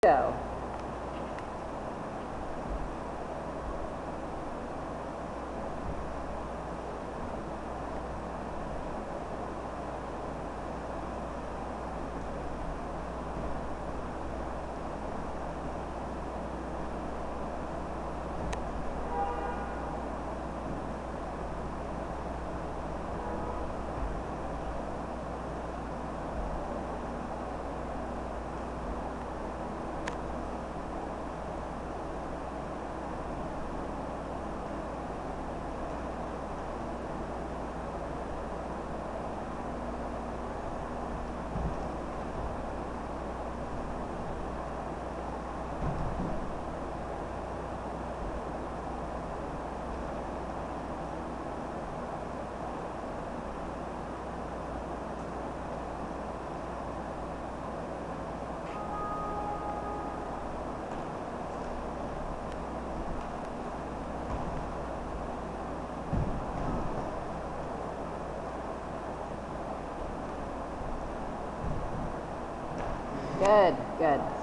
Go. Good, good.